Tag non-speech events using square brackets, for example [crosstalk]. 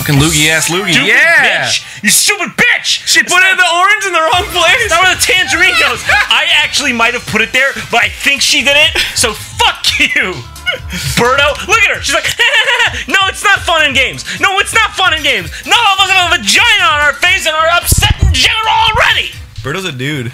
Fucking loogie ass loogie. Stupid yeah. bitch. You stupid bitch. She put in the orange in the wrong place. That's not where the tangerine goes. [laughs] I actually might have put it there, but I think she did it. So fuck you. Birdo, look at her. She's like, [laughs] no, it's not fun in games. No, it's not fun in games. None of us have a vagina on our face and are upset in general already. Birdo's a dude.